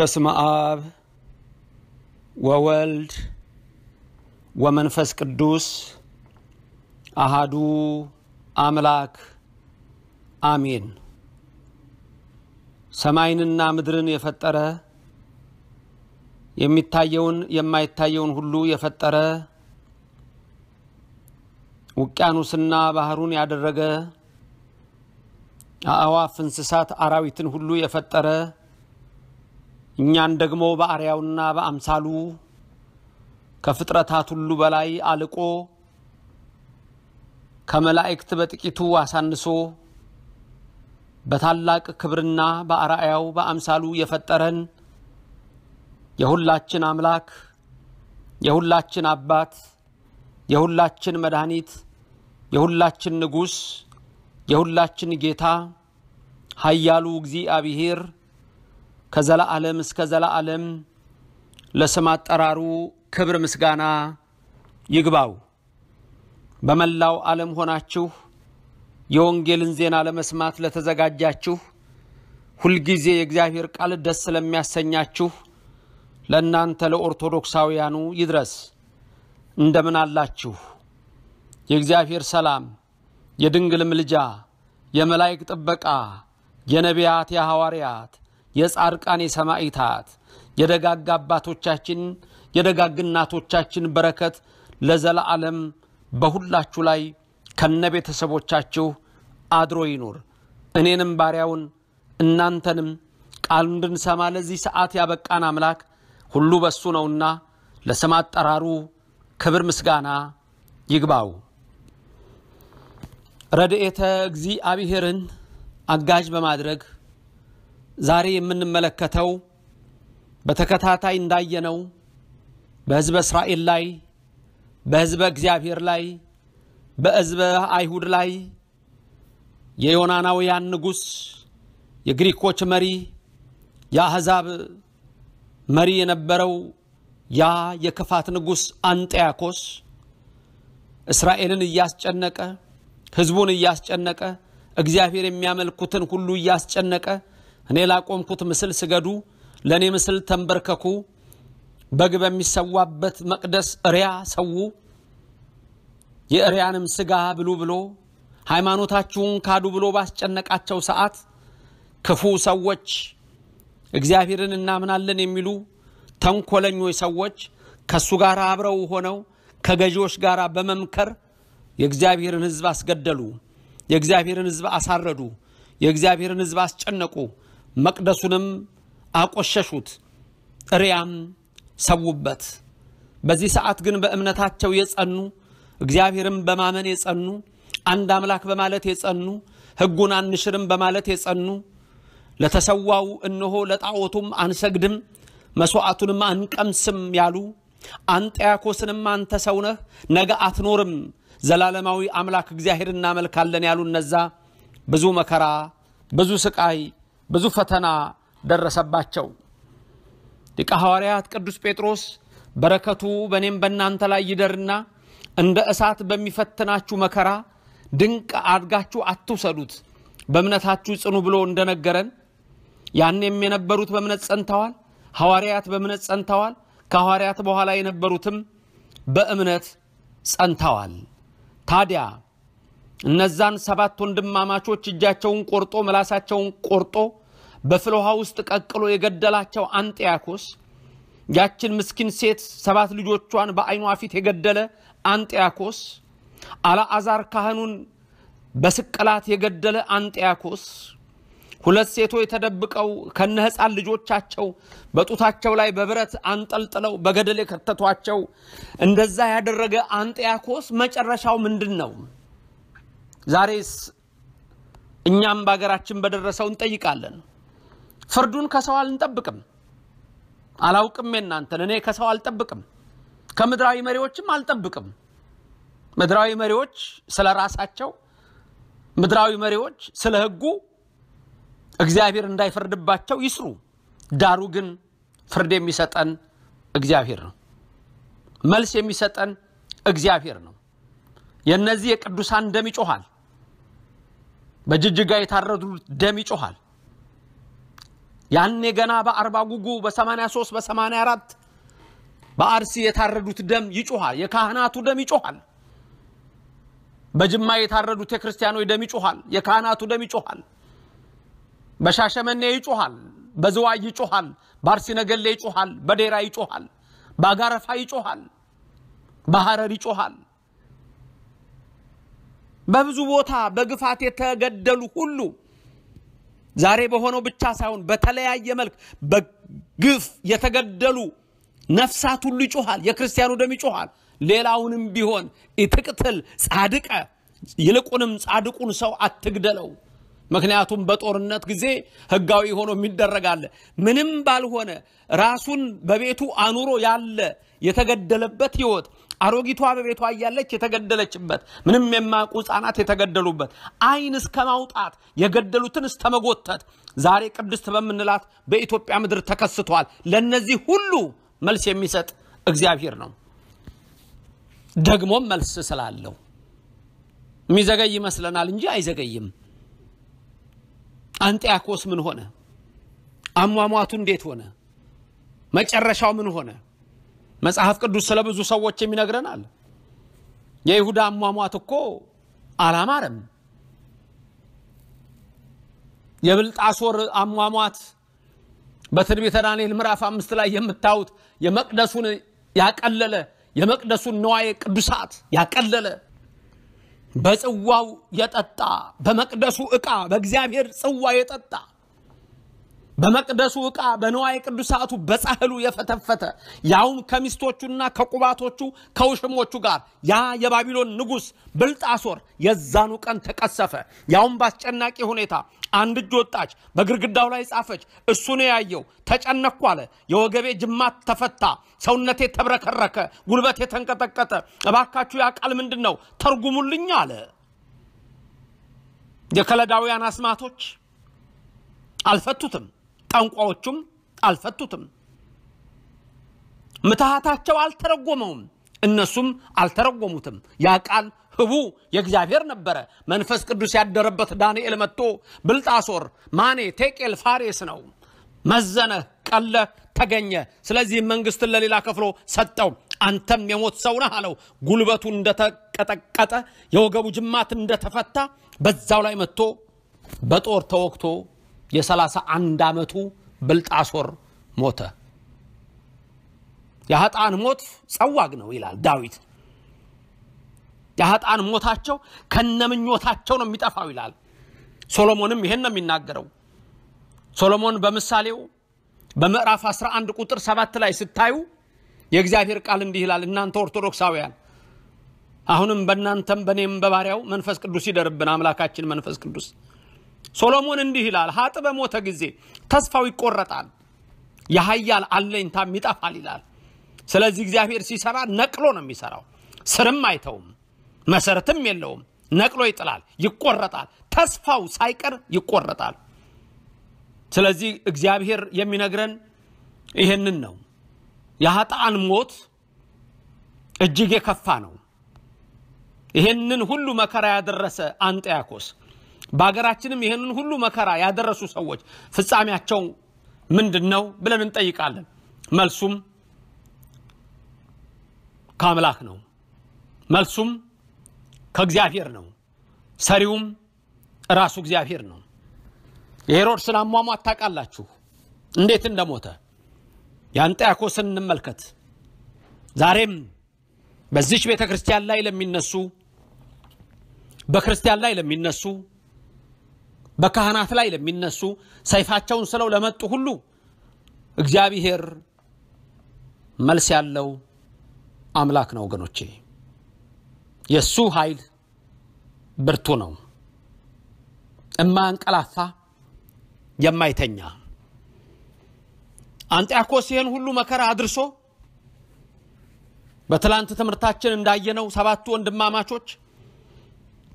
በስመ አብ ወወልድ ወመንፈስ ቅዱስ አሃዱ አምላክ አሜን። ሰማይንና ምድርን የፈጠረ የሚታየውን የማይታየውን ሁሉ የፈጠረ ውቅያኖስና ባህሩን ያደረገ አእዋፍ፣ እንስሳት፣ አራዊትን ሁሉ የፈጠረ እኛን ደግሞ በአርያውና በአምሳሉ ከፍጥረታት ሁሉ በላይ አልቆ ከመላእክት በጥቂቱ አሳንሶ በታላቅ ክብርና በአርአያው በአምሳሉ የፈጠረን የሁላችን አምላክ የሁላችን አባት የሁላችን መድኃኒት የሁላችን ንጉሥ የሁላችን ጌታ ኃያሉ እግዚአብሔር ከዘላዓለም እስከ ዘላዓለም ለስም አጠራሩ ክብር ምስጋና ይግባው። በመላው ዓለም ሆናችሁ የወንጌልን ዜና ለመስማት ለተዘጋጃችሁ ሁልጊዜ የእግዚአብሔር ቃል ደስ ስለሚያሰኛችሁ ለእናንተ ለኦርቶዶክሳውያኑ ይድረስ። እንደምን አላችሁ? የእግዚአብሔር ሰላም፣ የድንግል ምልጃ፣ የመላእክት ጥበቃ፣ የነቢያት፣ የሐዋርያት፣ የጻድቃን፣ የሰማዕታት፣ የደጋግ አባቶቻችን የደጋግ እናቶቻችን በረከት ለዘላለም በሁላችሁ ላይ ከነ ቤተሰቦቻችሁ አድሮ ይኑር። እኔንም ባሪያውን እናንተንም ቃል እንድንሰማ ለዚህ ሰዓት ያበቃን አምላክ ሁሉ በሱ ነውና ለስም አጠራሩ ክብር ምስጋና ይግባው። ረድኤተ እግዚአብሔርን አጋዥ በማድረግ ዛሬ የምንመለከተው በተከታታይ እንዳየነው በሕዝበ እስራኤል ላይ በሕዝበ እግዚአብሔር ላይ በሕዝበ አይሁድ ላይ የዮናናውያን ንጉሥ የግሪኮች መሪ የአሕዛብ መሪ የነበረው ያ የክፋት ንጉሥ አንጢያኮስ እስራኤልን እያስጨነቀ ሕዝቡን እያስጨነቀ እግዚአብሔር የሚያመልኩትን ሁሉ እያስጨነቀ እኔ ላቆምኩት ምስል ስገዱ፣ ለእኔ ምስል ተንበርከኩ፣ በግ በሚሰዋበት መቅደስ እሪያ ሰዉ፣ የእሪያንም ሥጋ ብሉ ብሎ ሃይማኖታችሁን ካዱ ብሎ ባስጨነቃቸው ሰዓት ክፉ ሰዎች እግዚአብሔርን እናምናለን የሚሉ ተንኮለኞች ሰዎች ከእሱ ጋር አብረው ሆነው ከገዢዎች ጋር በመምከር የእግዚአብሔርን ሕዝብ አስገደሉ። የእግዚአብሔርን ሕዝብ አሳረዱ። የእግዚአብሔርን ሕዝብ አስጨነቁ። መቅደሱንም አቆሸሹት፣ እሪያም ሰዉበት። በዚህ ሰዓት ግን በእምነታቸው የጸኑ እግዚአብሔርን በማመን የጸኑ አንድ አምላክ በማለት የጸኑ ሕጉን አንሽርም በማለት የጸኑ ለተሰዋው እነሆ ለጣዖቱም አንሰግድም መሥዋዕቱንም አንቀምስም ያሉ አንጢያኮስንም አንተ ሰው ነህ ነገ አትኖርም ዘላለማዊ አምላክ እግዚአብሔር እናመልካለን ያሉ እነዛ ብዙ መከራ፣ ብዙ ስቃይ፣ ብዙ ፈተና ደረሰባቸው። ሊቀ ሐዋርያት ቅዱስ ጴጥሮስ በረከቱ በእኔም በእናንተ ላይ ይደርና እንደ እሳት በሚፈትናችሁ መከራ ድንቅ አድጋችሁ አትውሰዱት፣ በእምነታችሁ ጽኑ ብሎ እንደነገረን ያኔም የነበሩት በእምነት ጸንተዋል። ሐዋርያት በእምነት ጸንተዋል። ከሐዋርያት በኋላ የነበሩትም በእምነት ጸንተዋል። ታዲያ እነዛን ሰባት ወንድማማቾች እጃቸውን ቆርጦ ምላሳቸውን ቆርጦ በፍል ውሃ ውስጥ ቀቅሎ የገደላቸው አንጢያኮስ ያችን ምስኪን ሴት ሰባት ልጆቿን በዓይኗ ፊት የገደለ አንጢያኮስ አልዓዛር ካህኑን በስቅላት የገደለ አንጢያኮስ ሁለት ሴቶች ተደብቀው ከነ ሕፃን ልጆቻቸው በጡታቸው ላይ በብረት አንጠልጥለው በገደል የከተቷቸው እንደዛ ያደረገ አንጢያኮስ መጨረሻው ምንድን ነው? ዛሬስ እኛም በሀገራችን በደረሰው እንጠይቃለን። ፍርዱን ከሰው አልንጠብቅም። አላውቅም የናንተን እኔ ከሰው አልጠብቅም፣ ከምድራዊ መሪዎችም አልጠብቅም። ምድራዊ መሪዎች ስለ ራሳቸው፣ ምድራዊ መሪዎች ስለ ሕጉ እግዚአብሔር እንዳይፈርድባቸው ይስሩ። ዳሩ ግን ፍርድ የሚሰጠን እግዚአብሔር ነው። መልስ የሚሰጠን እግዚአብሔር ነው። የእነዚህ የቅዱሳን ደም ይጮኋል። በጅጅጋ የታረዱት ደም ይጮኋል። ያኔ ገና በአርባ ጉጉ በ83 በ84 በአርሲ የታረዱት ደም ይጮኋል። የካህናቱ ደም ይጮኋል። በጅማ የታረዱት የክርስቲያኖች ደም ይጮኋል። የካህናቱ ደም ይጮኋል። በሻሸመኔ ይጮኋል። በዝዋይ ይጮኋል። በአርሲ ነገሌ ይጮኋል። በዴራ ይጮኋል። በአጋረፋ ይጮኋል። በሐረር ይጮኋል። በብዙ ቦታ በግፋት የተገደሉ ሁሉ ዛሬ በሆነው ብቻ ሳይሆን በተለያየ መልክ በግፍ የተገደሉ ነፍሳት ሁሉ ይጮኋል። የክርስቲያኑ ደም ይጮኋል። ሌላውንም ቢሆን ኢትቅትል ጻድቀ ይልቁንም ጻድቁን ሰው አትግደለው። ምክንያቱም በጦርነት ጊዜ ሕጋዊ ሆኖ የሚደረጋለ ምንም ባልሆነ ራሱን በቤቱ አኑሮ ያለ የተገደለበት ሕይወት አሮጊቷ በቤቷ እያለች የተገደለችበት ምንም የማያውቁ ሕፃናት የተገደሉበት ዓይን እስከ ማውጣት የገደሉትን እስከ መጎተት ዛሬ ቅድስት በምንላት በኢትዮጵያ ምድር ተከስቷል። ለእነዚህ ሁሉ መልስ የሚሰጥ እግዚአብሔር ነው። ደግሞም መልስ ስላለው የሚዘገይ ይመስለናል እንጂ አይዘገይም። አንጢያኮስ ምን ሆነ? አሟሟቱ እንዴት ሆነ? መጨረሻው ምን ሆነ? መጽሐፍ ቅዱስ ስለ ብዙ ሰዎች የሚነግረናል። የይሁዳ አሟሟት እኮ አላማረም። የብልጣሶር አሟሟት በትንቢተ ዳንኤል ምዕራፍ አምስት ላይ የምታዩት የመቅደሱን ያቀለለ የመቅደሱን ነዋየ ቅዱሳት ያቀለለ በጽዋው የጠጣ በመቅደሱ ዕቃ በእግዚአብሔር ጽዋ የጠጣ በመቅደሱ ዕቃ በንዋየ ቅዱሳቱ በጻሕሉ የፈተፈተ ያውም ከሚስቶቹና ከቁባቶቹ ከውሽሞቹ ጋር ያ የባቢሎን ንጉሥ ብልጣሶር የዛኑ ቀን ተቀሰፈ። ያውም በአስጨናቂ ሁኔታ አንድ እጅ ወጣች፣ በግድግዳው ላይ ጻፈች። እሱ ነው ያየው። ተጨነቅኩ አለ። የወገቤ ጅማት ተፈታ፣ ሰውነቴ ተብረከረከ፣ ጉልበቴ ተንቀጠቀጠ። እባካችሁ ያ ቃል ምንድን ነው? ተርጉሙልኝ አለ። የከለዳውያን አስማቶች አልፈቱትም። ጠንቋዎቹም አልፈቱትም። ምትሃታቸው አልተረጎመውም፣ እነሱም አልተረጎሙትም። ያ ቃል ህቡ የእግዚአብሔር ነበረ። መንፈስ ቅዱስ ያደረበት ዳንኤል መጥቶ ብልጣሶር ማኔ ቴቄል ፋሬስ ነው መዘነ ቀለ ተገኘ። ስለዚህ መንግስትን ለሌላ ከፍሎ ሰጠው። አንተም የሞት ሰው ነህ አለው። ጉልበቱ እንደተቀጠቀጠ የወገቡ ጅማት እንደተፈታ በዛው ላይ መጥቶ በጦር ተወግቶ የሰላሳ አንድ ዓመቱ ብልጣሶር ሞተ። የኃጥአን ሞት ጸዋግ ነው ይላል ዳዊት። የኃጥአን ሞታቸው ከነምኞታቸው ነው የሚጠፋው ይላል። ሶሎሞንም ይሄን ነው የሚናገረው። ሶሎሞን በምሳሌው በምዕራፍ 11 ቁጥር ሰባት ላይ ስታዩ የእግዚአብሔር ቃል እንዲህ ይላል፣ እናንተ ኦርቶዶክሳውያን አሁንም በእናንተም በእኔም በባሪያው መንፈስ ቅዱስ ይደርብን አምላካችን መንፈስ ቅዱስ ሶሎሞን እንዲህ ይላል፣ ሀጥ በሞተ ጊዜ ተስፋው ይቆረጣል፣ የኃያል አለኝታም ይጠፋል ይላል። ስለዚህ እግዚአብሔር ሲሰራ ነቅሎ ነው የሚሰራው። ስርም አይተውም፣ መሰረትም የለውም። ነቅሎ ይጥላል፣ ይቆረጣል። ተስፋው ሳይቀር ይቆረጣል። ስለዚህ እግዚአብሔር የሚነግረን ይህንን ነው። የኃጥአን ሞት እጅግ የከፋ ነው። ይህንን ሁሉ መከራ ያደረሰ አንጢያኮስ በሀገራችንም ይህንን ሁሉ መከራ ያደረሱ ሰዎች ፍጻሜያቸው ምንድን ነው ብለን እንጠይቃለን። መልሱም ከአምላክ ነው። መልሱም ከእግዚአብሔር ነው። ሰሪውም ራሱ እግዚአብሔር ነው። የሄሮድስን አሟሟት ታውቃላችሁ፣ እንዴት እንደሞተ። የአንጢያኮስን እንመልከት። ዛሬም በዚች ቤተ ክርስቲያን ላይ ለሚነሱ በክርስቲያን ላይ ለሚነሱ በካህናት ላይ ለሚነሱ ሰይፋቸውን ስለው ለመጡ ሁሉ እግዚአብሔር መልስ ያለው አምላክ ነው። ወገኖቼ የእሱ ኃይል ብርቱ ነው። እማያንቀላፋ የማይተኛ አንጢያኮስ ይህን ሁሉ መከራ አድርሶ በትላንት ትምህርታችን እንዳየነው ሰባቱ ወንድማማቾች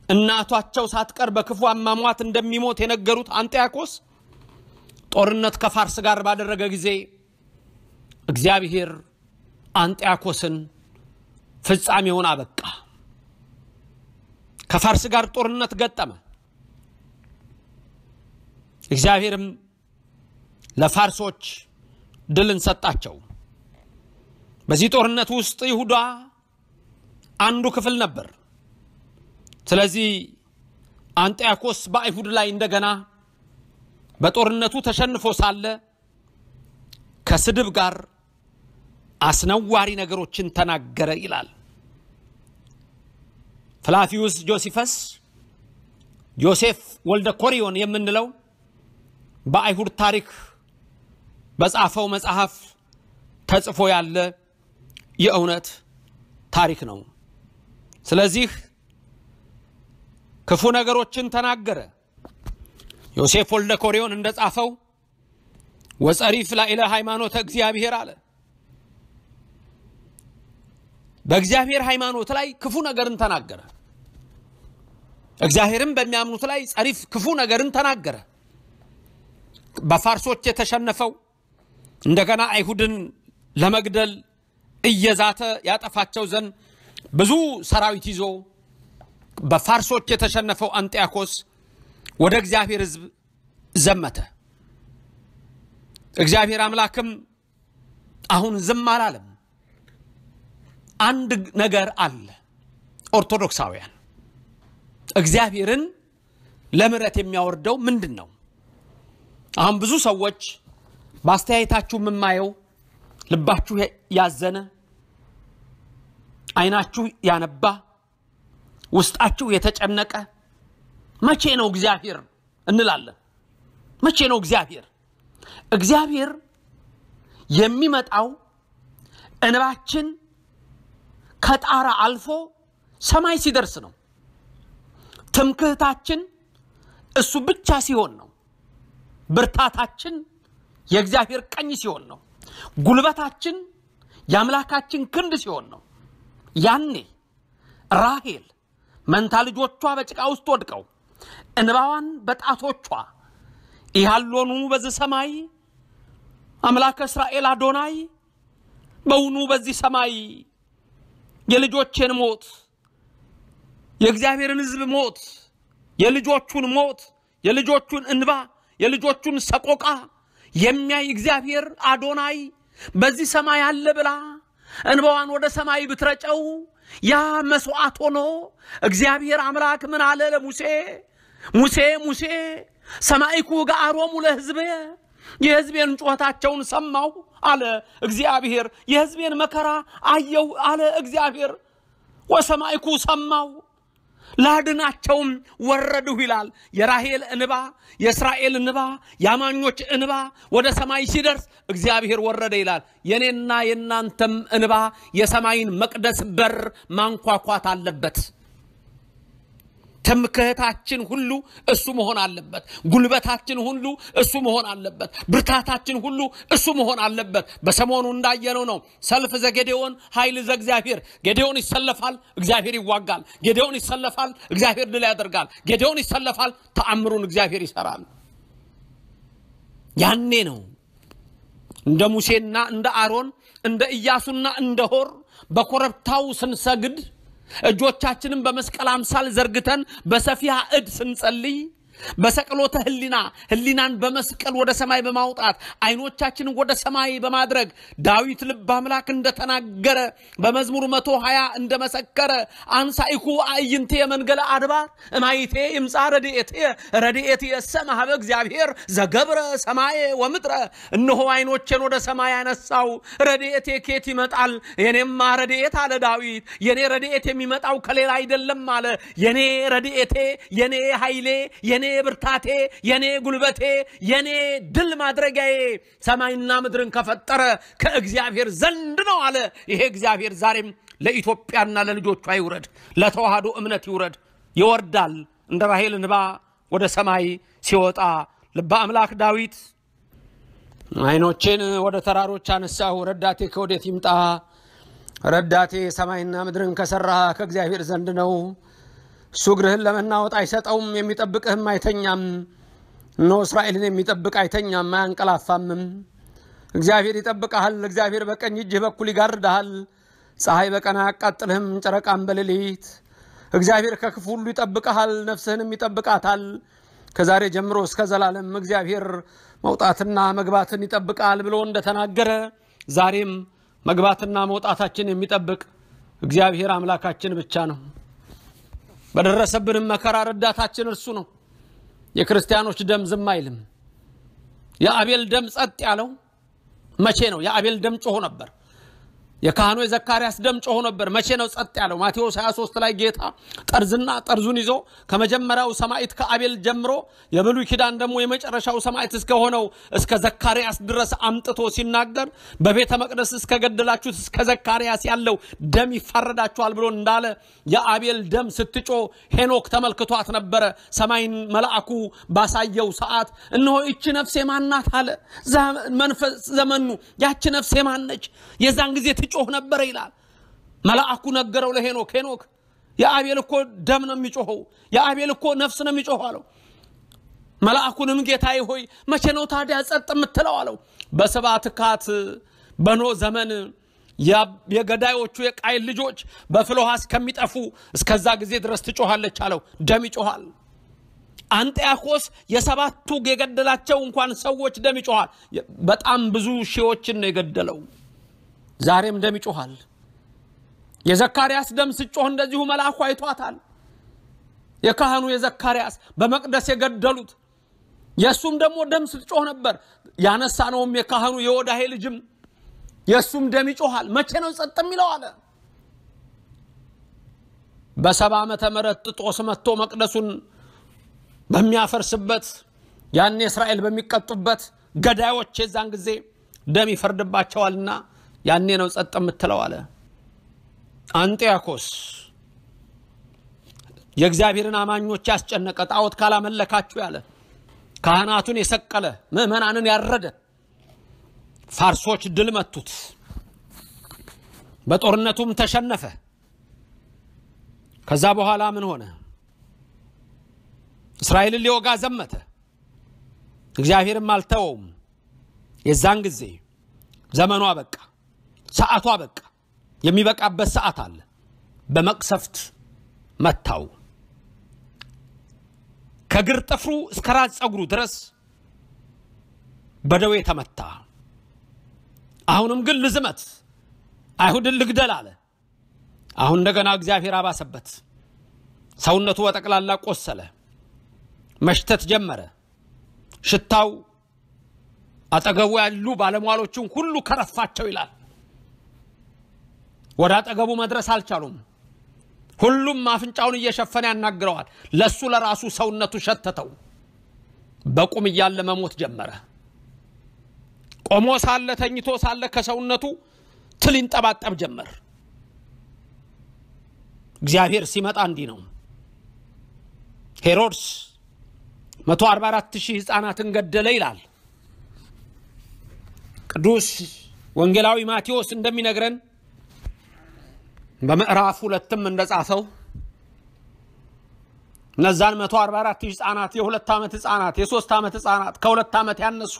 እናቷቸው ሳትቀር በክፉ አሟሟት እንደሚሞት የነገሩት አንጢያኮስ ጦርነት ከፋርስ ጋር ባደረገ ጊዜ እግዚአብሔር አንጢያኮስን ፍጻሜውን አበቃ። ከፋርስ ጋር ጦርነት ገጠመ። እግዚአብሔርም ለፋርሶች ድልን ሰጣቸው። በዚህ ጦርነት ውስጥ ይሁዳ አንዱ ክፍል ነበር። ስለዚህ አንጢያኮስ በአይሁድ ላይ እንደገና በጦርነቱ ተሸንፎ ሳለ ከስድብ ጋር አስነዋሪ ነገሮችን ተናገረ ይላል። ፍላፊዩስ ጆሲፈስ ዮሴፍ ወልደ ኮሪዮን የምንለው በአይሁድ ታሪክ በጻፈው መጽሐፍ ተጽፎ ያለ የእውነት ታሪክ ነው። ስለዚህ ክፉ ነገሮችን ተናገረ። ዮሴፍ ወልደ ኮሪዮን እንደ ጻፈው ወጸሪፍ ላዕለ ሃይማኖተ እግዚአብሔር አለ። በእግዚአብሔር ሃይማኖት ላይ ክፉ ነገርን ተናገረ። እግዚአብሔርም በሚያምኑት ላይ ጸሪፍ ክፉ ነገርን ተናገረ። በፋርሶች የተሸነፈው እንደገና አይሁድን ለመግደል እየዛተ ያጠፋቸው ዘንድ ብዙ ሰራዊት ይዞ በፋርሶች የተሸነፈው አንጢያኮስ ወደ እግዚአብሔር ሕዝብ ዘመተ። እግዚአብሔር አምላክም አሁን ዝም አላለም። አንድ ነገር አለ። ኦርቶዶክሳውያን እግዚአብሔርን ለምሕረት የሚያወርደው ምንድን ነው? አሁን ብዙ ሰዎች በአስተያየታችሁ የምማየው ልባችሁ ያዘነ፣ ዓይናችሁ ያነባ፣ ውስጣችሁ የተጨነቀ መቼ ነው እግዚአብሔር እንላለን። መቼ ነው እግዚአብሔር? እግዚአብሔር የሚመጣው እንባችን ከጣራ አልፎ ሰማይ ሲደርስ ነው። ትምክህታችን እሱ ብቻ ሲሆን ነው። ብርታታችን የእግዚአብሔር ቀኝ ሲሆን ነው። ጉልበታችን የአምላካችን ክንድ ሲሆን ነው። ያኔ ራሄል መንታ ልጆቿ በጭቃ ውስጥ ወድቀው እንባዋን በጣቶቿ ኢሃሎኑ በዚህ ሰማይ አምላከ እስራኤል አዶናይ በውኑ በዚህ ሰማይ የልጆቼን ሞት የእግዚአብሔርን ሕዝብ ሞት የልጆቹን ሞት የልጆቹን እንባ የልጆቹን ሰቆቃ የሚያይ እግዚአብሔር አዶናይ በዚህ ሰማይ አለ ብላ እንባዋን ወደ ሰማይ ብትረጨው ያ መስዋዕት ሆኖ እግዚአብሔር አምላክ ምን አለ ለሙሴ? ሙሴ ሙሴ ሰማይኩ ገአሮሙ ለሕዝቤ የሕዝቤን ጩኸታቸውን ሰማሁ አለ እግዚአብሔር። የሕዝቤን መከራ አየሁ አለ እግዚአብሔር። ወሰማይኩ ሰማሁ ላድናቸውም ወረድሁ ይላል። የራሄል እንባ፣ የእስራኤል እንባ፣ የአማኞች እንባ ወደ ሰማይ ሲደርስ እግዚአብሔር ወረደ ይላል። የኔና የእናንተም እንባ የሰማይን መቅደስ በር ማንኳኳት አለበት። ትምክህታችን ሁሉ እሱ መሆን አለበት። ጉልበታችን ሁሉ እሱ መሆን አለበት። ብርታታችን ሁሉ እሱ መሆን አለበት። በሰሞኑ እንዳየነው ነው። ሰልፍ ዘጌዴዎን ኃይል ዘእግዚአብሔር። ጌዴዎን ይሰለፋል፣ እግዚአብሔር ይዋጋል። ጌዴዎን ይሰለፋል፣ እግዚአብሔር ድል ያደርጋል። ጌዴዎን ይሰለፋል፣ ተአምሩን እግዚአብሔር ይሰራል። ያኔ ነው እንደ ሙሴና እንደ አሮን እንደ ኢያሱና እንደ ሆር በኮረብታው ስንሰግድ እጆቻችንን በመስቀል አምሳል ዘርግተን በሰፊያ እድ ስንጸልይ በሰቅሎተ ህሊና ህሊናን በመስቀል ወደ ሰማይ በማውጣት አይኖቻችንን ወደ ሰማይ በማድረግ ዳዊት ልብ አምላክ እንደተናገረ በመዝሙር መቶ ሀያ እንደመሰከረ አንሳይኩ አዕይንቴ የመንገለ አድባር እማይቴ ይምፃ ረድኤቴ ረድኤቴ የሰ ማህበ እግዚአብሔር ዘገብረ ሰማዬ ወምድረ። እነሆ አይኖቼን ወደ ሰማይ ያነሳው ረድኤቴ ኬት ይመጣል? የኔማ ረድኤት አለ ዳዊት የኔ ረድኤት የሚመጣው ከሌላ አይደለም አለ። የኔ ረድኤቴ የኔ ኃይሌ የኔ ብርታቴ የኔ ጉልበቴ የኔ ድል ማድረጊያዬ ሰማይና ምድርን ከፈጠረ ከእግዚአብሔር ዘንድ ነው አለ። ይሄ እግዚአብሔር ዛሬም ለኢትዮጵያና ለልጆቿ ይውረድ፣ ለተዋህዶ እምነት ይውረድ፣ ይወርዳል። እንደ ራሄል እንባ ወደ ሰማይ ሲወጣ ልበ አምላክ ዳዊት አይኖቼን ወደ ተራሮች አነሳሁ፣ ረዳቴ ከወዴት ይምጣ? ረዳቴ ሰማይና ምድርን ከሰራ ከእግዚአብሔር ዘንድ ነው። እሱ እግርህን ለመናወጥ አይሰጠውም፣ የሚጠብቅህም አይተኛም። እነሆ እስራኤልን የሚጠብቅ አይተኛም አያንቀላፋምም። እግዚአብሔር ይጠብቀሃል። እግዚአብሔር በቀኝ እጅህ በኩል ይጋርድሃል። ፀሐይ በቀን አያቃጥልህም፣ ጨረቃም በሌሊት። እግዚአብሔር ከክፉ ሁሉ ይጠብቀሃል፣ ነፍስህንም ይጠብቃታል። ከዛሬ ጀምሮ እስከ ዘላለም እግዚአብሔር መውጣትና መግባትን ይጠብቃል ብሎ እንደተናገረ ዛሬም መግባትና መውጣታችን የሚጠብቅ እግዚአብሔር አምላካችን ብቻ ነው። በደረሰብንም መከራ ረዳታችን እርሱ ነው። የክርስቲያኖች ደም ዝም አይልም። የአቤል ደም ጸጥ ያለው መቼ ነው? የአቤል ደም ጮሆ ነበር። የካህኑ የዘካርያስ ደም ጮሆ ነበር። መቼ ነው ጸጥ ያለው? ማቴዎስ 23 ላይ ጌታ ጠርዝና ጠርዙን ይዞ ከመጀመሪያው ሰማዕት ከአቤል ጀምሮ የብሉይ ኪዳን ደግሞ የመጨረሻው ሰማዕት እስከሆነው እስከ ዘካርያስ ድረስ አምጥቶ ሲናገር በቤተ መቅደስ እስከ ገደላችሁት እስከ ዘካርያስ ያለው ደም ይፋረዳችኋል ብሎ እንዳለ የአቤል ደም ስትጮ ሄኖክ ተመልክቷት ነበረ። ሰማይን መልአኩ ባሳየው ሰዓት እነሆ ይቺ ነፍሴ ማናት አለ። መንፈስ ዘመኑ ያቺ ነፍሴ ማነች? የዛን ጊዜ ትጮህ ነበረ ይላል። መልአኩ ነገረው ለሄኖክ። ሄኖክ የአቤል እኮ ደም ነው የሚጮኸው፣ የአቤል እኮ ነፍስ ነው የሚጮኸው አለው። መልአኩንም ጌታዬ ሆይ መቼ ነው ታዲያ ጸጥ የምትለው አለው። በሰባ ትካት በኖ ዘመን የገዳዮቹ የቃይል ልጆች በፍልውሃ እስከሚጠፉ እስከዛ ጊዜ ድረስ ትጮኻለች አለው። ደም ይጮኻል። አንጢያኮስ የሰባቱ የገደላቸው እንኳን ሰዎች ደም ይጮኻል። በጣም ብዙ ሺዎችን ነው የገደለው። ዛሬም ደም ይጮኻል። የዘካርያስ ደም ስጮህ እንደዚሁ መልአኩ አይቷታል። የካህኑ የዘካርያስ በመቅደስ የገደሉት የእሱም ደግሞ ደም ስትጮህ ነበር። ያነሳነውም የካህኑ የወዳሄ ልጅም የእሱም ደም ይጮኻል። መቼ ነው ጸጥ የሚለው አለ። በሰባ ዓመተ ምህረት ጥጦስ መጥቶ መቅደሱን በሚያፈርስበት ያን እስራኤል በሚቀጡበት ገዳዮች የዛን ጊዜ ደም ይፈርድባቸዋልና ያኔ ነው ጸጥ የምትለው አለ። አንጢያኮስ የእግዚአብሔርን አማኞች ያስጨነቀ ጣዖት ካላመለካችሁ ያለ ካህናቱን የሰቀለ ምዕመናንን ያረደ ፋርሶች ድል መቱት፣ በጦርነቱም ተሸነፈ። ከዛ በኋላ ምን ሆነ? እስራኤልን ሊወጋ ዘመተ። እግዚአብሔርም አልተወውም። የዛን ጊዜ ዘመኑ አበቃ፣ ሰዓቱ አበቃ። የሚበቃበት ሰዓት አለ። በመቅሰፍት መታው። ከግር ጥፍሩ እስከ ራስ ፀጉሩ ድረስ በደዌ ተመታ። አሁንም ግን ልዝመት፣ አይሁድን ልግደል አለ። አሁን እንደገና እግዚአብሔር አባሰበት። ሰውነቱ በጠቅላላ ቆሰለ፣ መሽተት ጀመረ። ሽታው አጠገቡ ያሉ ባለሟሎችን ሁሉ ከረፋቸው ይላል። ወደ አጠገቡ መድረስ አልቻሉም። ሁሉም አፍንጫውን እየሸፈነ ያናግረዋል። ለሱ ለራሱ ሰውነቱ ሸተተው። በቁም እያለ መሞት ጀመረ። ቆሞ ሳለ ተኝቶ ሳለ ከሰውነቱ ትል ይንጠባጠብ ጀመር። እግዚአብሔር ሲመጣ እንዲህ ነው። ሄሮድስ 144 ሺህ ሕፃናትን ገደለ ይላል ቅዱስ ወንጌላዊ ማቴዎስ እንደሚነግረን በምዕራፍ ሁለትም እንደጻፈው እነዛን 144 ሺህ ሕፃናት የሁለት ዓመት ሕፃናት የሶስት ዓመት ሕፃናት ከሁለት ዓመት ያነሱ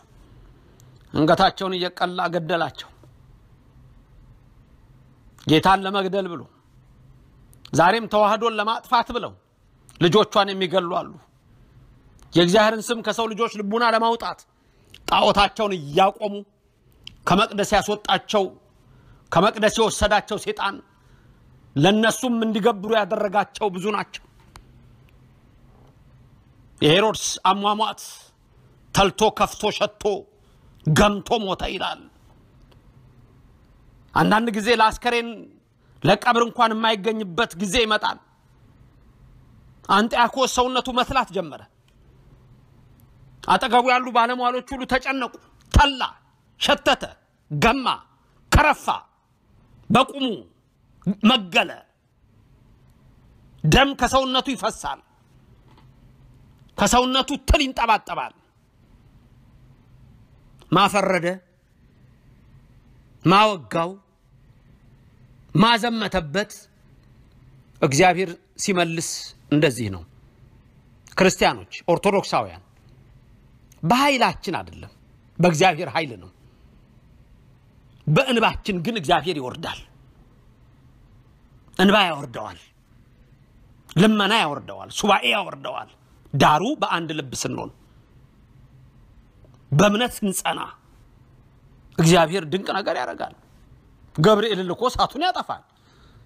አንገታቸውን እየቀላ ገደላቸው። ጌታን ለመግደል ብሎ ዛሬም ተዋህዶን ለማጥፋት ብለው ልጆቿን የሚገሉ አሉ። የእግዚአብሔርን ስም ከሰው ልጆች ልቡና ለማውጣት ጣዖታቸውን እያቆሙ ከመቅደስ ያስወጣቸው ከመቅደስ የወሰዳቸው ሴጣን ለነሱም እንዲገብሩ ያደረጋቸው ብዙ ናቸው። የሄሮድስ አሟሟት ተልቶ ከፍቶ ሸቶ ገምቶ ሞተ ይላል። አንዳንድ ጊዜ ለአስከሬን ለቀብር እንኳን የማይገኝበት ጊዜ ይመጣል። አንጢያኮስ ሰውነቱ መስላት ጀመረ። አጠገቡ ያሉ ባለሟሎች ሁሉ ተጨነቁ። ተላ፣ ሸተተ፣ ገማ፣ ከረፋ፣ በቁሙ መገለ። ደም ከሰውነቱ ይፈሳል። ከሰውነቱ ትል ይንጠባጠባል። ማፈረደ፣ ማወጋው፣ ማዘመተበት። እግዚአብሔር ሲመልስ እንደዚህ ነው። ክርስቲያኖች፣ ኦርቶዶክሳውያን በኃይላችን አይደለም፣ በእግዚአብሔር ኃይል ነው። በእንባችን ግን እግዚአብሔር ይወርዳል። እንባ ያወርደዋል፣ ልመና ያወርደዋል፣ ሱባኤ ያወርደዋል፣ ዳሩ በአንድ ልብ ስንሆን በእምነት ስንጸና እግዚአብሔር ድንቅ ነገር ያደርጋል። ገብርኤልን ልኮ እሳቱን ያጠፋል።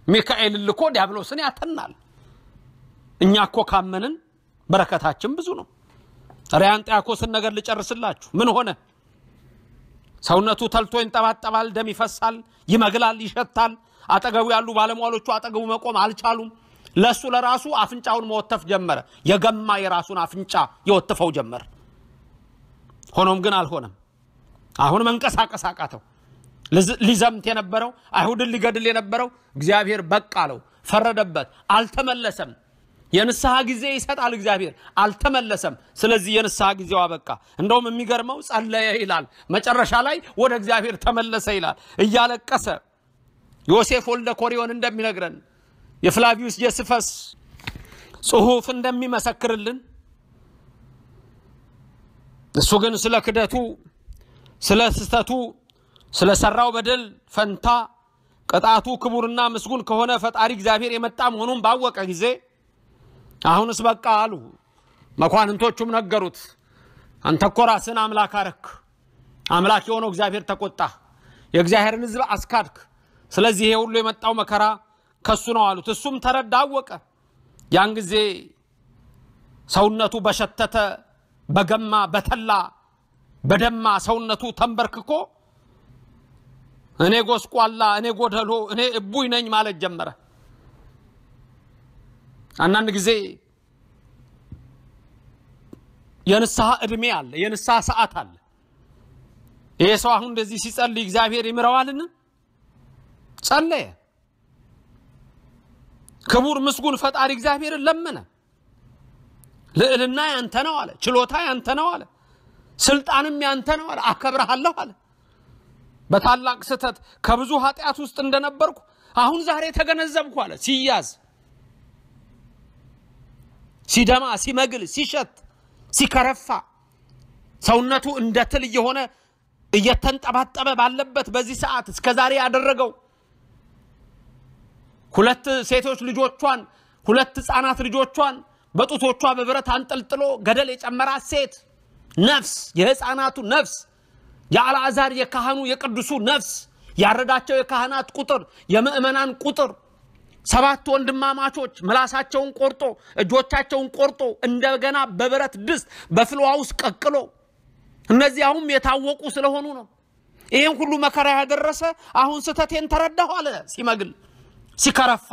ሚካኤልን ልኮ ዲያብሎስን ያተናል። እኛ እኮ ካመንን በረከታችን ብዙ ነው። ሪያንጥያኮስን ነገር ልጨርስላችሁ። ምን ሆነ? ሰውነቱ ተልቶ ይንጠባጠባል፣ ደም ይፈሳል፣ ይመግላል፣ ይሸታል። አጠገቡ ያሉ ባለሟሎቹ አጠገቡ መቆም አልቻሉም። ለእሱ ለራሱ አፍንጫውን መወተፍ ጀመረ። የገማ የራሱን አፍንጫ የወትፈው ጀመር። ሆኖም ግን አልሆነም። አሁን መንቀሳቀስ አቃተው። ሊዘምት የነበረው አይሁድን ሊገድል የነበረው እግዚአብሔር በቃ አለው፣ ፈረደበት። አልተመለሰም። የንስሐ ጊዜ ይሰጣል እግዚአብሔር፣ አልተመለሰም። ስለዚህ የንስሐ ጊዜው አበቃ። እንደውም የሚገርመው ጸለየ ይላል፣ መጨረሻ ላይ ወደ እግዚአብሔር ተመለሰ ይላል እያለቀሰ ዮሴፍ ወልደ ኮሪዮን እንደሚነግረን የፍላቪዩስ ጀስፈስ ጽሑፍ እንደሚመሰክርልን እሱ ግን ስለ ክደቱ፣ ስለ ስህተቱ፣ ስለ ሰራው በደል ፈንታ ቅጣቱ ክቡርና ምስጉን ከሆነ ፈጣሪ እግዚአብሔር የመጣ መሆኑን ባወቀ ጊዜ አሁንስ በቃ አሉ። መኳንንቶቹም ነገሩት፣ አንተ እኮ ራስህን አምላክ አረክ፣ አምላክ የሆነው እግዚአብሔር ተቆጣ፣ የእግዚአብሔርን ሕዝብ አስካድክ። ስለዚህ ይሄ ሁሉ የመጣው መከራ ከሱ ነው አሉት። እሱም ተረዳ፣ አወቀ። ያን ጊዜ ሰውነቱ በሸተተ በገማ በተላ በደማ ሰውነቱ ተንበርክኮ እኔ ጎስቋላ፣ እኔ ጎደሎ፣ እኔ እቡይ ነኝ ማለት ጀመረ። አንዳንድ ጊዜ የንስሐ ዕድሜ አለ፣ የንስሐ ሰዓት አለ። ይሄ ሰው አሁን እንደዚህ ሲጸልይ እግዚአብሔር ይምረዋልን? ጸለየ። ክቡር ምስጉን ፈጣሪ እግዚአብሔርን ለመነ። ልዕልና ያንተ ነው አለ። ችሎታ ያንተ ነው አለ። ስልጣንም ያንተ ነው አለ። አከብረሃለሁ አለ። በታላቅ ስህተት ከብዙ ኃጢአት ውስጥ እንደነበርኩ አሁን ዛሬ ተገነዘብኩ አለ። ሲያዝ፣ ሲደማ፣ ሲመግል፣ ሲሸት፣ ሲከረፋ ሰውነቱ እንደ ትል እየሆነ እየተንጠባጠበ ባለበት በዚህ ሰዓት እስከ ዛሬ ያደረገው ሁለት ሴቶች ልጆቿን ሁለት ሕፃናት ልጆቿን በጡቶቿ በብረት አንጠልጥሎ ገደል የጨመራት ሴት ነፍስ የሕፃናቱ ነፍስ የአልዓዛር የካህኑ የቅዱሱ ነፍስ ያረዳቸው የካህናት ቁጥር የምእመናን ቁጥር ሰባት ወንድማማቾች ምላሳቸውን ቆርጦ እጆቻቸውን ቆርጦ እንደገና በብረት ድስት በፍልዋ ውስጥ ቀቅሎ አሁን የታወቁ ስለሆኑ ነው። ይህን ሁሉ መከራ ያደረሰ አሁን ስተቴን ተረዳሁ አለ። ሲመግል፣ ሲከረፋ፣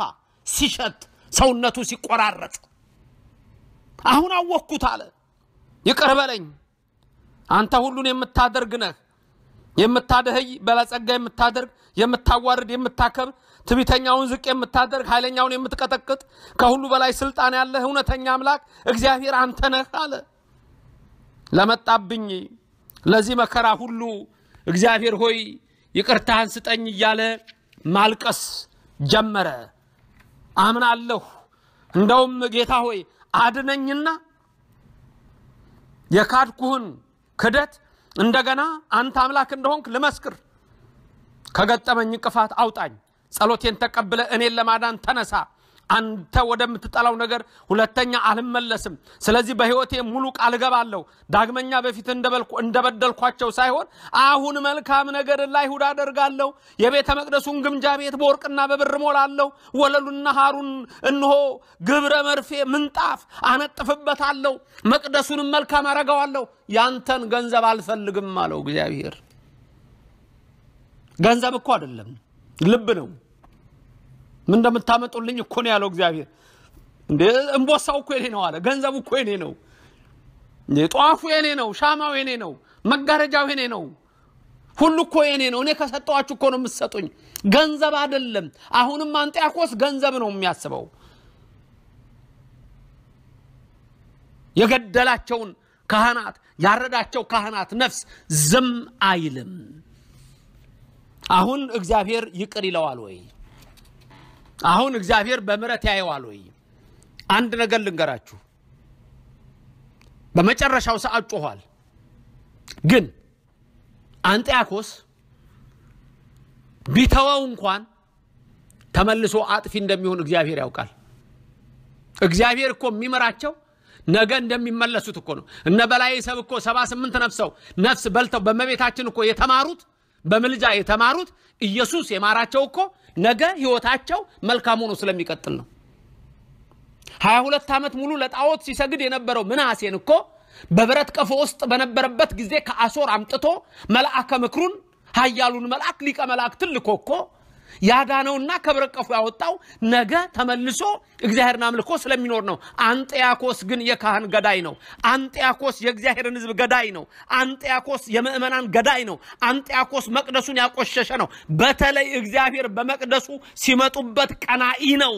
ሲሸት፣ ሰውነቱ ሲቆራረጥ አሁን አወቅኩት አለ። ይቅር በለኝ አንተ ሁሉን የምታደርግ ነህ። የምታደህይ በላጸጋ የምታደርግ የምታዋርድ የምታከብር ትዕቢተኛውን ዝቅ የምታደርግ ኃይለኛውን የምትቀጠቅጥ ከሁሉ በላይ ስልጣን ያለህ እውነተኛ አምላክ እግዚአብሔር አንተ ነህ አለ። ለመጣብኝ ለዚህ መከራ ሁሉ እግዚአብሔር ሆይ ይቅርታህን ስጠኝ እያለ ማልቀስ ጀመረ። አምናለሁ እንደውም ጌታ ሆይ አድነኝና የካድኩህን ክደት እንደገና አንተ አምላክ እንደሆንክ ልመስክር። ከገጠመኝ እንቅፋት አውጣኝ። ጸሎቴን ተቀብለ እኔን ለማዳን ተነሳ። አንተ ወደምትጠላው ነገር ሁለተኛ አልመለስም። ስለዚህ በሕይወቴ ሙሉ ቃል እገባለሁ። ዳግመኛ በፊት እንደበደልኳቸው ሳይሆን አሁን መልካም ነገር ለአይሁድ አደርጋለሁ። የቤተ መቅደሱን ግምጃ ቤት በወርቅና በብር ሞላለሁ። ወለሉና ሐሩን እንሆ ግብረ መርፌ ምንጣፍ አነጥፍበታለሁ። መቅደሱንም መልካም አረገዋለሁ። ያንተን ገንዘብ አልፈልግም አለው እግዚአብሔር። ገንዘብ እኮ አይደለም ልብ ነው። ምን እንደምታመጡልኝ እኮ ነው ያለው እግዚአብሔር። እንዴ እምቦሳው እኮ የኔ ነው አለ። ገንዘቡ እኮ የኔ ነው። ጧፉ የኔ ነው። ሻማው የኔ ነው። መጋረጃው የኔ ነው። ሁሉ እኮ የኔ ነው። እኔ ከሰጠዋችሁ እኮ ነው የምትሰጡኝ፣ ገንዘብ አይደለም። አሁንም አንጢያኮስ ገንዘብ ነው የሚያስበው። የገደላቸውን ካህናት ያረዳቸው ካህናት ነፍስ ዝም አይልም። አሁን እግዚአብሔር ይቅር ይለዋል ወይ? አሁን እግዚአብሔር በምሕረት ያየዋል ወይ? አንድ ነገር ልንገራችሁ። በመጨረሻው ሰዓት ጮኋል። ግን አንጢያኮስ ቢተወው እንኳን ተመልሶ አጥፊ እንደሚሆን እግዚአብሔር ያውቃል። እግዚአብሔር እኮ የሚመራቸው ነገ እንደሚመለሱት እኮ ነው። እነ በላይ ሰብ እኮ ሰባ ስምንት ነፍሰው ነፍስ በልተው በእመቤታችን እኮ የተማሩት በምልጃ የተማሩት ኢየሱስ የማራቸው እኮ ነገ ሕይወታቸው መልካም ሆኖ ስለሚቀጥል ነው። ሀያ ሁለት ዓመት ሙሉ ለጣዖት ሲሰግድ የነበረው ምናሴን እኮ በብረት ቀፎ ውስጥ በነበረበት ጊዜ ከአሶር አምጥቶ መልአከ ምክሩን ኃያሉን መልአክ ሊቀ መላእክትን ልኮ እኮ ያዳነውና ከብረት ቀፎ ያወጣው ነገ ተመልሶ እግዚአብሔርን አምልኮ ስለሚኖር ነው። አንጥያኮስ ግን የካህን ገዳይ ነው። አንጥያኮስ የእግዚአብሔርን ሕዝብ ገዳይ ነው። አንጥያኮስ የምዕመናን ገዳይ ነው። አንጥያኮስ መቅደሱን ያቆሸሸ ነው። በተለይ እግዚአብሔር በመቅደሱ ሲመጡበት ቀናኢ ነው።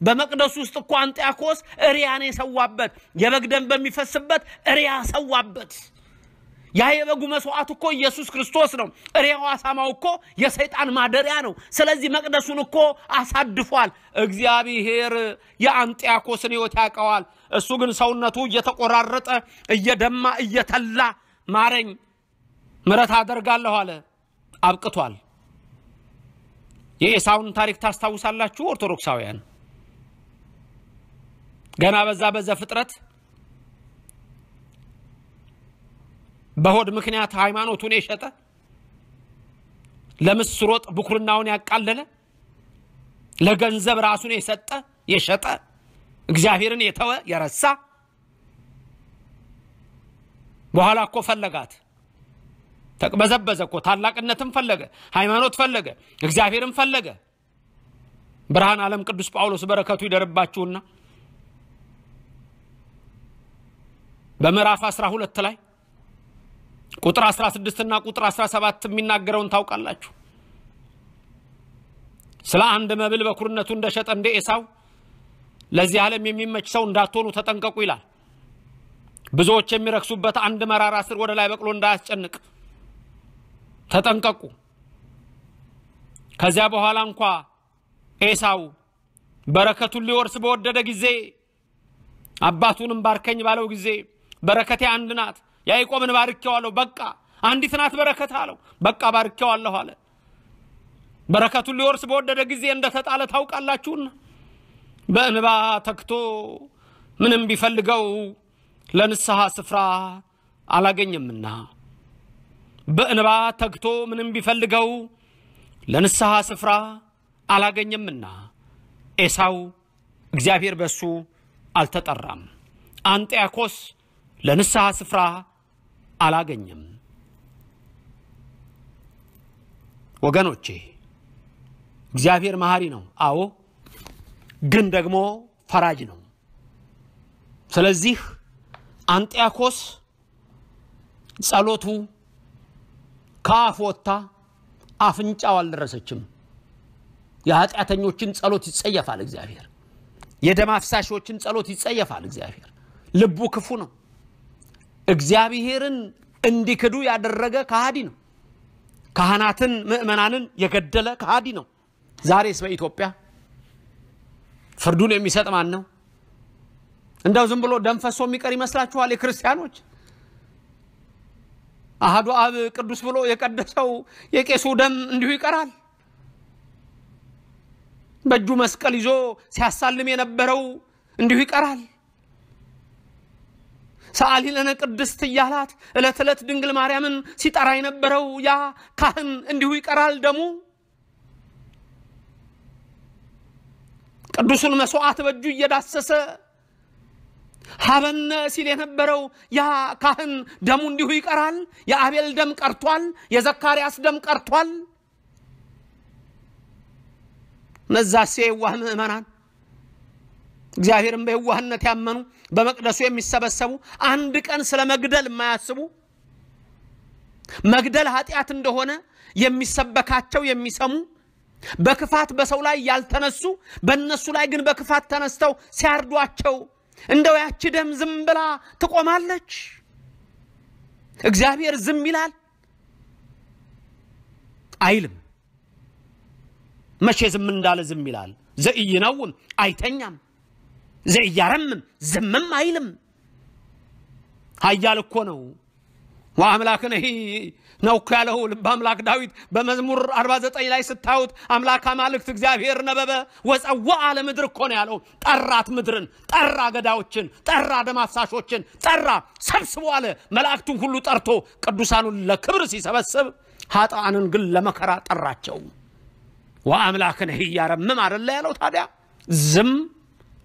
በመቅደሱ ውስጥ እኮ አንጥያኮስ እሪያን የሰዋበት የበግ ደም በሚፈስበት እሪያ ሰዋበት። ያ የበጉ መስዋዕት እኮ ኢየሱስ ክርስቶስ ነው። እሪያው አሳማው እኮ የሰይጣን ማደሪያ ነው። ስለዚህ መቅደሱን እኮ አሳድፏል። እግዚአብሔር የአንጥያኮስን ሕይወት ያውቀዋል። እሱ ግን ሰውነቱ እየተቆራረጠ እየደማ እየተላ ማረኝ፣ ምሕረት አደርጋለሁ አለ። አብቅቷል። የኤሳውን ታሪክ ታስታውሳላችሁ ኦርቶዶክሳውያን። ገና በዛ በዘ ፍጥረት በሆድ ምክንያት ሃይማኖቱን የሸጠ? ለምስር ወጥ ብኩርናውን ያቃለለ? ለገንዘብ ራሱን የሰጠ? የሸጠ? እግዚአብሔርን የተወ? የረሳ? በኋላ እኮ ፈለጋት። ተቅበዘበዘ እኮ። ታላቅነትን ፈለገ። ሃይማኖት ፈለገ። እግዚአብሔርን ፈለገ። ብርሃን ዓለም ቅዱስ ጳውሎስ በረከቱ ይደርባችሁና በምዕራፍ 12 ላይ ቁጥር 16 እና ቁጥር 17 የሚናገረውን ታውቃላችሁ። ስለ አንድ መብል በኩርነቱ እንደሸጠ እንደ ኤሳው ለዚህ ዓለም የሚመች ሰው እንዳትሆኑ ተጠንቀቁ ይላል። ብዙዎች የሚረክሱበት አንድ መራራ ስር ወደ ላይ በቅሎ እንዳያስጨንቅ ተጠንቀቁ። ከዚያ በኋላ እንኳ ኤሳው በረከቱን ሊወርስ በወደደ ጊዜ አባቱንም ባርከኝ ባለው ጊዜ በረከቴ አንድ ናት ያዕቆብን ባርኬዋለሁ፣ በቃ አንዲት ናት በረከት አለው። በቃ ባርኬዋለሁ አለ። በረከቱን ሊወርስ በወደደ ጊዜ እንደተጣለ ታውቃላችሁና በእንባ ተክቶ ምንም ቢፈልገው ለንስሐ ስፍራ አላገኘምና በእንባ ተግቶ ምንም ቢፈልገው ለንስሐ ስፍራ አላገኘምና ኤሳው እግዚአብሔር በሱ አልተጠራም። አንጥያኮስ ለንስሐ ስፍራ አላገኘም። ወገኖቼ እግዚአብሔር መሐሪ ነው። አዎ፣ ግን ደግሞ ፈራጅ ነው። ስለዚህ አንጥያኮስ ጸሎቱ ከአፍ ወጥታ አፍንጫው አልደረሰችም። የኃጢአተኞችን ጸሎት ይጸየፋል እግዚአብሔር። የደም አፍሳሾችን ጸሎት ይጸየፋል እግዚአብሔር። ልቡ ክፉ ነው። እግዚአብሔርን እንዲክዱ ያደረገ ከሃዲ ነው። ካህናትን ምዕመናንን የገደለ ከሃዲ ነው። ዛሬስ በኢትዮጵያ ፍርዱን የሚሰጥ ማን ነው? እንደው ዝም ብሎ ደም ፈሶ የሚቀር ይመስላችኋል? የክርስቲያኖች አህዱ አብ ቅዱስ ብሎ የቀደሰው የቄሱ ደም እንዲሁ ይቀራል? በእጁ መስቀል ይዞ ሲያሳልም የነበረው እንዲሁ ይቀራል? ሰአሊ ለነ ቅድስት እያላት ዕለት ዕለት ድንግል ማርያምን ሲጠራ የነበረው ያ ካህን እንዲሁ ይቀራል ደሙ? ቅዱሱን መስዋዕት በእጁ እየዳሰሰ ሀበነ ሲል የነበረው ያ ካህን ደሙ እንዲሁ ይቀራል? የአቤል ደም ቀርቷል። የዘካርያስ ደም ቀርቷል። እነዛሴ የዋህ ምዕመናን እግዚአብሔርን በየዋህነት ያመኑ በመቅደሱ የሚሰበሰቡ አንድ ቀን ስለ መግደል የማያስቡ መግደል ኃጢአት እንደሆነ የሚሰበካቸው የሚሰሙ በክፋት በሰው ላይ ያልተነሱ በእነሱ ላይ ግን በክፋት ተነስተው ሲያርዷቸው እንደው ያቺ ደም ዝም ብላ ትቆማለች? እግዚአብሔር ዝም ይላል አይልም። መቼ ዝም እንዳለ ዝም ይላል። ዘኢይነውም አይተኛም፣ ዘኢያረምም ዝምም አይልም። ኃያል እኮ ነው። ወአምላክነ ነው እኮ ያለው ልበ አምላክ ዳዊት በመዝሙር 49 ላይ ስታዩት አምላክ አማልክት እግዚአብሔር ነበበ ወፀዋ ለምድር እኮ ነው ያለው። ጠራት ምድርን፣ ጠራ ገዳዮችን፣ ጠራ ደም አፍሳሾችን፣ ጠራ ሰብስቦ አለ። መላእክቱን ሁሉ ጠርቶ ቅዱሳኑን ለክብር ሲሰበስብ ኃጥአንን ግን ለመከራ ጠራቸው። ወአምላክነ እያረምም አደለ ያለው። ታዲያ ዝም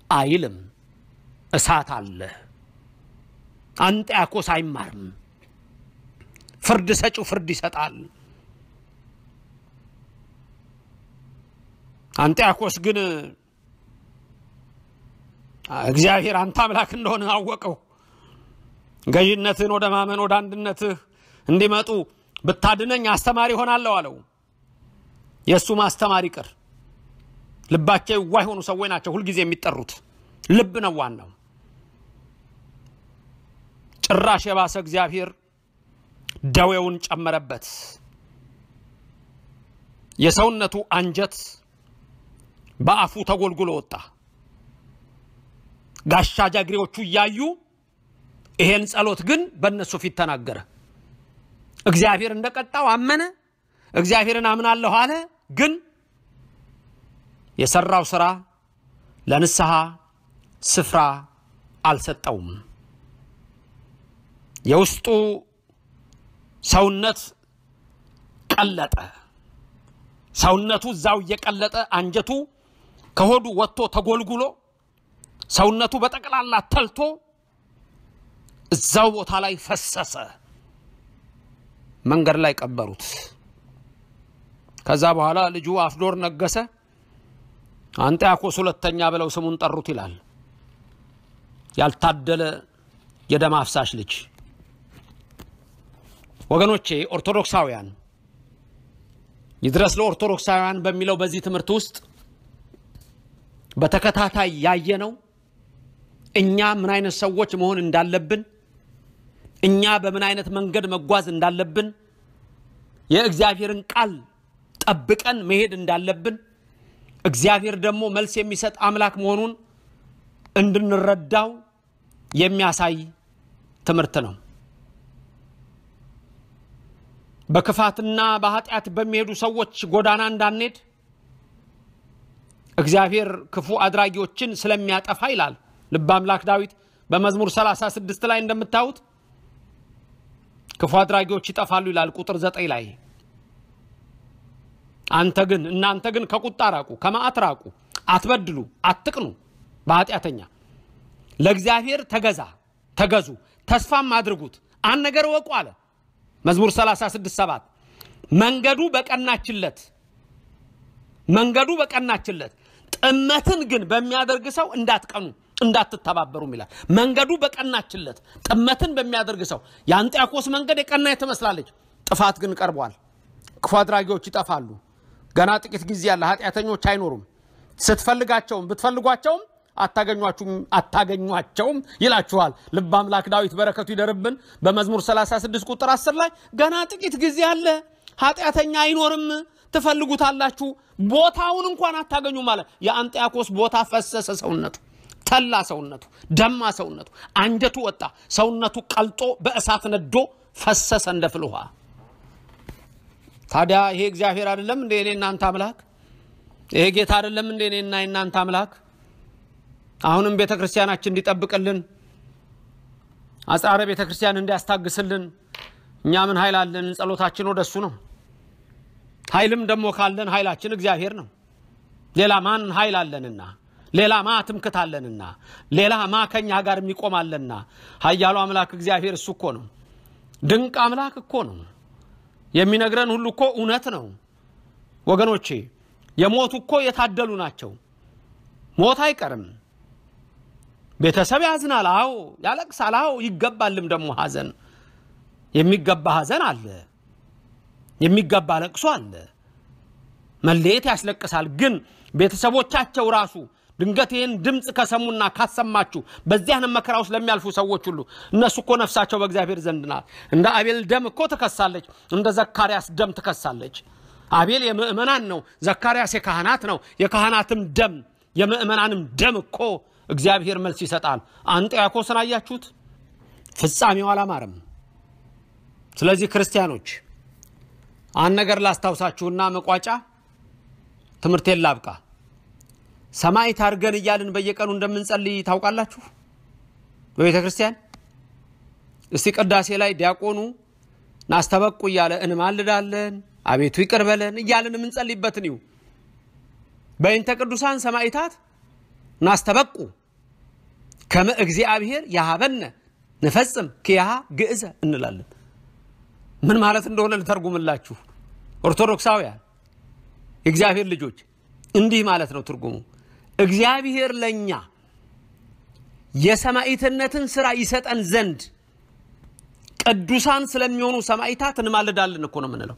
አይልም። እሳት አለ። አንጥያኮስ አይማርም። ፍርድ ሰጪው ፍርድ ይሰጣል። አንጥያኮስ ግን እግዚአብሔር አንተ አምላክ እንደሆነ አወቀው። ገዥነትህን ወደ ማመን ወደ አንድነትህ እንዲመጡ ብታድነኝ አስተማሪ ሆናለሁ አለው። የእሱ ማስተማር ይቅር፣ ልባቸው የዋህ የሆኑ ሰዎች ናቸው ሁልጊዜ የሚጠሩት። ልብ ነው ዋናው። ጭራሽ የባሰ እግዚአብሔር ደዌውን ጨመረበት። የሰውነቱ አንጀት በአፉ ተጎልጉሎ ወጣ። ጋሻ ጃግሬዎቹ እያዩ ይሄን ጸሎት ግን በእነሱ ፊት ተናገረ። እግዚአብሔር እንደቀጣው አመነ። እግዚአብሔርን አምናለሁ አለ። ግን የሰራው ስራ ለንስሐ ስፍራ አልሰጠውም። የውስጡ ሰውነት ቀለጠ። ሰውነቱ እዛው እየቀለጠ አንጀቱ ከሆዱ ወጥቶ ተጎልጉሎ ሰውነቱ በጠቅላላ ተልቶ እዛው ቦታ ላይ ፈሰሰ። መንገድ ላይ ቀበሩት። ከዛ በኋላ ልጁ አፍዶር ነገሰ። አንጥያኮስ ሁለተኛ ብለው ስሙን ጠሩት ይላል። ያልታደለ የደም አፍሳሽ ልጅ። ወገኖቼ ኦርቶዶክሳውያን ይድረስ ለኦርቶዶክሳውያን በሚለው በዚህ ትምህርት ውስጥ በተከታታይ ያየነው እኛ ምን አይነት ሰዎች መሆን እንዳለብን፣ እኛ በምን አይነት መንገድ መጓዝ እንዳለብን፣ የእግዚአብሔርን ቃል ጠብቀን መሄድ እንዳለብን፣ እግዚአብሔር ደግሞ መልስ የሚሰጥ አምላክ መሆኑን እንድንረዳው የሚያሳይ ትምህርት ነው። በክፋትና በኃጢአት በሚሄዱ ሰዎች ጎዳና እንዳንሄድ እግዚአብሔር ክፉ አድራጊዎችን ስለሚያጠፋ ይላል ልበ አምላክ ዳዊት በመዝሙር 36 ላይ እንደምታዩት ክፉ አድራጊዎች ይጠፋሉ ይላል ቁጥር ዘጠኝ ላይ አንተ ግን እናንተ ግን ከቁጣ ራቁ፣ ከመዓት ራቁ፣ አትበድሉ፣ አትቅኑ በኃጢአተኛ ለእግዚአብሔር ተገዛ ተገዙ፣ ተስፋም አድርጉት፣ አንድ ነገር እወቁ አለ መዝሙር 36 7 መንገዱ በቀናችለት መንገዱ በቀናችለት ጥመትን ግን በሚያደርግ ሰው እንዳትቀኑ እንዳትተባበሩም ይላል። መንገዱ በቀናችለት ጥመትን በሚያደርግ ሰው የአንጥያኮስ መንገድ የቀና ትመስላለች፣ ጥፋት ግን ቀርቧል። ክፉ አድራጊዎች ይጠፋሉ። ገና ጥቂት ጊዜ ያለ ኃጢአተኞች አይኖሩም። ስትፈልጋቸውም ብትፈልጓቸውም አታገኟቸውም ይላችኋል ልበ አምላክ ዳዊት በረከቱ ይደርብን። በመዝሙር 36 ቁጥር 10 ላይ ገና ጥቂት ጊዜ አለ፣ ኃጢአተኛ አይኖርም፣ ትፈልጉታላችሁ፣ ቦታውን እንኳን አታገኙም ማለት የአንጥያኮስ ቦታ ፈሰሰ ሰውነቱ ተላ ሰውነቱ ደማ ሰውነቱ አንጀቱ ወጣ ሰውነቱ ቀልጦ በእሳት ነዶ ፈሰሰ እንደ ፍል ውሃ። ታዲያ ይሄ እግዚአብሔር አይደለም እንደ እኔ እናንተ አምላክ? ይሄ ጌታ አይደለም እንደ እኔና እናንተ አምላክ? አሁንም ቤተ ክርስቲያናችን እንዲጠብቅልን አጽራረ ቤተ ክርስቲያን እንዲያስታግስልን እኛ ምን ኃይል አለን? ጸሎታችን ወደ እሱ ነው። ኃይልም ደግሞ ካለን ኃይላችን እግዚአብሔር ነው። ሌላ ማን ኃይል አለንና ሌላ ማ ትምክት አለንና ሌላ ማ ከኛ ጋር የሚቆማለና ኃያሉ አምላክ እግዚአብሔር እሱ እኮ ነው። ድንቅ አምላክ እኮ ነው። የሚነግረን ሁሉ እኮ እውነት ነው። ወገኖቼ የሞቱ እኮ የታደሉ ናቸው። ሞት አይቀርም። ቤተሰብ ያዝናል፣ አዎ ያለቅሳል፣ አዎ ይገባልም። ደግሞ ሐዘን የሚገባ ሐዘን አለ፣ የሚገባ ለቅሶ አለ። መለየት ያስለቅሳል። ግን ቤተሰቦቻቸው ራሱ ድንገት ይህን ድምፅ ከሰሙና ካሰማችሁ በዚያን መከራ ውስጥ ለሚያልፉ ሰዎች ሁሉ እነሱ እኮ ነፍሳቸው በእግዚአብሔር ዘንድ ናት። እንደ አቤል ደም እኮ ትከሳለች፣ እንደ ዘካርያስ ደም ትከሳለች። አቤል የምእመናን ነው፣ ዘካርያስ የካህናት ነው። የካህናትም ደም የምእመናንም ደም እኮ እግዚአብሔር መልስ ይሰጣል። አንጥያኮስን አያችሁት? ፍጻሜው አላማረም። ስለዚህ ክርስቲያኖች አንድ ነገር ላስታውሳችሁና መቋጫ ትምህርቴን ላብቃ። ሰማዕት አድርገን እያልን በየቀኑ እንደምንጸልይ ታውቃላችሁ በቤተ ክርስቲያን። እስቲ ቅዳሴ ላይ ዲያቆኑ ናስተበቁ እያለ እንማልዳለን፣ አቤቱ ይቅር በለን እያልን የምንጸልይበትን ይሁ በእንተ ቅዱሳን ሰማዕታት ናስተበቁ ከመ እግዚአብሔር ያሃበነ ንፈጽም ክያሃ ግእዘ እንላለን። ምን ማለት እንደሆነ ልተርጉምላችሁ። ኦርቶዶክሳውያን የእግዚአብሔር ልጆች እንዲህ ማለት ነው ትርጉሙ። እግዚአብሔር ለእኛ የሰማዕትነትን ስራ ይሰጠን ዘንድ ቅዱሳን ስለሚሆኑ ሰማዕታት እንማልዳለን እኮ ነው የምንለው።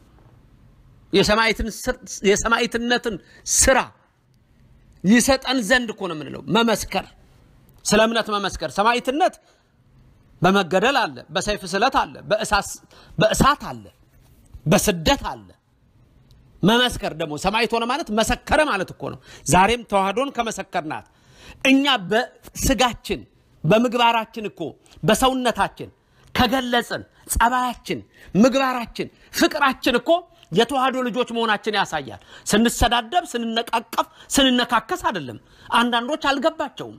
የሰማዕትነትን ስራ ይሰጠን ዘንድ እኮ ነው የምንለው። መመስከር፣ ስለ እምነት መመስከር። ሰማዕትነት በመገደል አለ፣ በሰይፍ ስለት አለ፣ በእሳት አለ፣ በስደት አለ። መመስከር ደግሞ ሰማዕት ሆነ ማለት መሰከረ ማለት እኮ ነው። ዛሬም ተዋህዶን ከመሰከርናት እኛ በስጋችን በምግባራችን እኮ በሰውነታችን ከገለጽን ጸባያችን፣ ምግባራችን፣ ፍቅራችን እኮ የተዋህዶ ልጆች መሆናችን ያሳያል። ስንሰዳደብ፣ ስንነቃቀፍ፣ ስንነካከስ አይደለም። አንዳንዶች አልገባቸውም።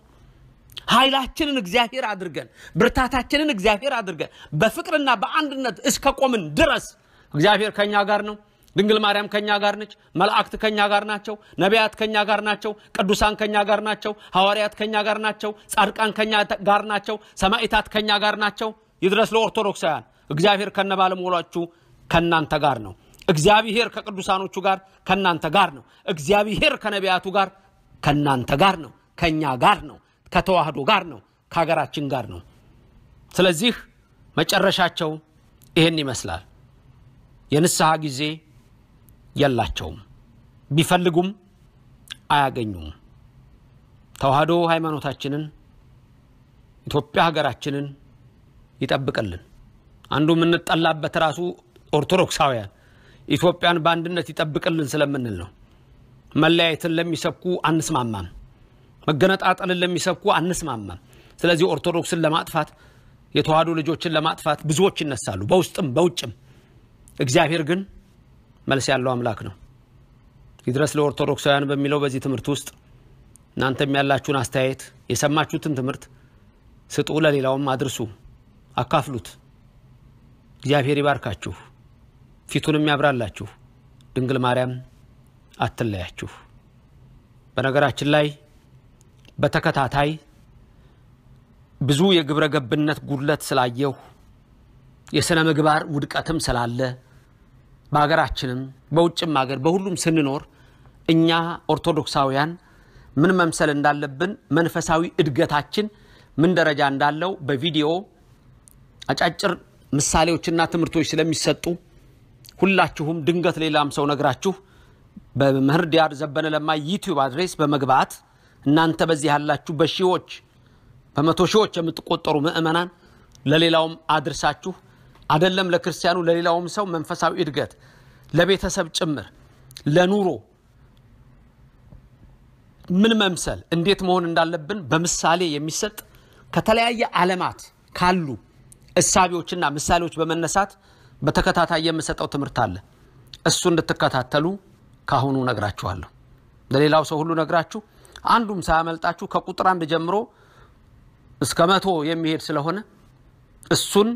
ኃይላችንን እግዚአብሔር አድርገን ብርታታችንን እግዚአብሔር አድርገን በፍቅርና በአንድነት እስከ ቆምን ድረስ እግዚአብሔር ከኛ ጋር ነው። ድንግል ማርያም ከኛ ጋር ነች። መላእክት ከኛ ጋር ናቸው። ነቢያት ከኛ ጋር ናቸው። ቅዱሳን ከኛ ጋር ናቸው። ሐዋርያት ከኛ ጋር ናቸው። ጻድቃን ከኛ ጋር ናቸው። ሰማዕታት ከኛ ጋር ናቸው። ይድረስ ለኦርቶዶክሳውያን እግዚአብሔር ከነ ባለሟሎቹ ከእናንተ ጋር ነው። እግዚአብሔር ከቅዱሳኖቹ ጋር ከእናንተ ጋር ነው። እግዚአብሔር ከነቢያቱ ጋር ከእናንተ ጋር ነው። ከእኛ ጋር ነው። ከተዋህዶ ጋር ነው። ከሀገራችን ጋር ነው። ስለዚህ መጨረሻቸው ይህን ይመስላል። የንስሐ ጊዜ የላቸውም። ቢፈልጉም አያገኙም። ተዋህዶ ሃይማኖታችንን ኢትዮጵያ ሀገራችንን ይጠብቅልን። አንዱ የምንጠላበት ራሱ ኦርቶዶክሳውያን ኢትዮጵያን በአንድነት ይጠብቅልን ስለምንል ነው። መለያየትን ለሚሰብኩ አንስማማም። መገነጣጠልን ለሚሰብኩ አንስማማም። ስለዚህ ኦርቶዶክስን ለማጥፋት የተዋህዶ ልጆችን ለማጥፋት ብዙዎች ይነሳሉ፣ በውስጥም በውጭም። እግዚአብሔር ግን መልስ ያለው አምላክ ነው። ይድረስ ለኦርቶዶክሳውያን በሚለው በዚህ ትምህርት ውስጥ እናንተም ያላችሁን አስተያየት የሰማችሁትን ትምህርት ስጡ፣ ለሌላውም አድርሱ፣ አካፍሉት። እግዚአብሔር ይባርካችሁ፣ ፊቱንም ያብራላችሁ፣ ድንግል ማርያም አትለያችሁ። በነገራችን ላይ በተከታታይ ብዙ የግብረ ገብነት ጉድለት ስላየሁ የሥነ ምግባር ውድቀትም ስላለ በሀገራችንም በውጭም ሀገር በሁሉም ስንኖር እኛ ኦርቶዶክሳውያን ምን መምሰል እንዳለብን መንፈሳዊ እድገታችን ምን ደረጃ እንዳለው በቪዲዮ አጫጭር ምሳሌዎችና ትምህርቶች ስለሚሰጡ ሁላችሁም ድንገት ሌላም ሰው ነግራችሁ በመምህር ዲያር ዘበነ ለማ YouTube address በመግባት እናንተ በዚህ ያላችሁ በሺዎች በመቶ ሺዎች የምትቆጠሩ ምእመናን ለሌላውም አድርሳችሁ አደለም ለክርስቲያኑ ለሌላውም ሰው መንፈሳዊ እድገት ለቤተሰብ ጭምር ለኑሮ ምን መምሰል እንዴት መሆን እንዳለብን በምሳሌ የሚሰጥ ከተለያየ ዓለማት ካሉ እሳቤዎችና ምሳሌዎች በመነሳት በተከታታይ የምሰጠው ትምህርት አለ። እሱ እንድትከታተሉ ካሁኑ ነግራችኋለሁ። ለሌላው ሰው ሁሉ ነግራችሁ አንዱም ሳያመልጣችሁ ከቁጥር አንድ ጀምሮ እስከ መቶ የሚሄድ ስለሆነ እሱን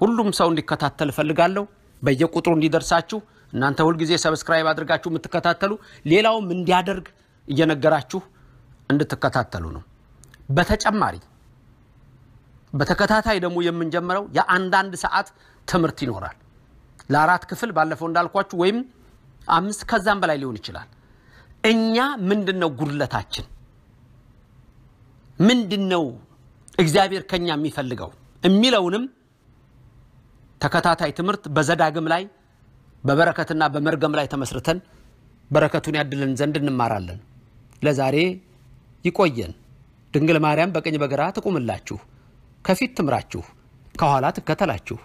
ሁሉም ሰው እንዲከታተል እፈልጋለሁ። በየቁጥሩ እንዲደርሳችሁ እናንተ ሁልጊዜ subscribe አድርጋችሁ የምትከታተሉ ሌላውም እንዲያደርግ እየነገራችሁ እንድትከታተሉ ነው። በተጨማሪ በተከታታይ ደግሞ የምንጀምረው የአንዳንድ ሰዓት ትምህርት ይኖራል። ለአራት ክፍል ባለፈው እንዳልኳችሁ ወይም አምስት ከዛም በላይ ሊሆን ይችላል። እኛ ምንድን ነው ጉድለታችን? ምንድን ነው እግዚአብሔር ከኛ የሚፈልገው የሚለውንም ተከታታይ ትምህርት በዘዳግም ላይ በበረከትና በመርገም ላይ ተመስርተን በረከቱን ያድልን ዘንድ እንማራለን። ለዛሬ ይቆየን። ድንግል ማርያም በቀኝ በግራ ትቁምላችሁ፣ ከፊት ትምራችሁ፣ ከኋላ ትከተላችሁ።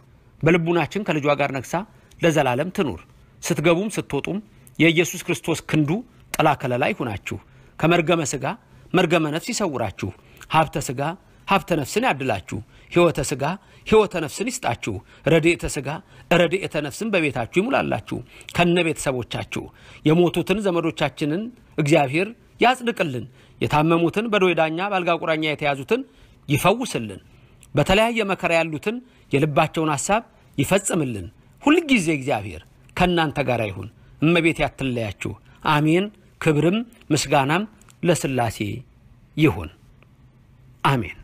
በልቡናችን ከልጇ ጋር ነግሳ ለዘላለም ትኑር። ስትገቡም ስትወጡም የኢየሱስ ክርስቶስ ክንዱ ጥላ ከለላ ይሁናችሁ። ከመርገመ ሥጋ መርገመ ነፍስ ይሰውራችሁ። ሀብተ ሥጋ ሀብተ ነፍስን ያድላችሁ። ሕይወተ ሥጋ ሕይወተ ነፍስን ይስጣችሁ። ረድኤተ ሥጋ ረድኤተ ነፍስን በቤታችሁ ይሙላላችሁ ከነ ቤተሰቦቻችሁ። የሞቱትን ዘመዶቻችንን እግዚአብሔር ያጽድቅልን። የታመሙትን በደዌ ዳኛ በአልጋ ቁራኛ የተያዙትን ይፈውስልን። በተለያየ መከራ ያሉትን የልባቸውን ሐሳብ ይፈጽምልን። ሁልጊዜ እግዚአብሔር ከእናንተ ጋር ይሁን። እመቤት ያትለያችሁ። አሜን። ክብርም ምስጋናም ለሥላሴ ይሁን። አሜን።